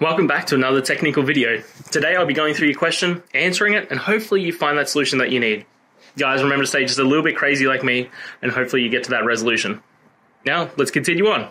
Welcome back to another technical video. Today I'll be going through your question, answering it, and hopefully you find that solution that you need. Guys, remember to stay just a little bit crazy like me, and hopefully you get to that resolution. Now, let's continue on.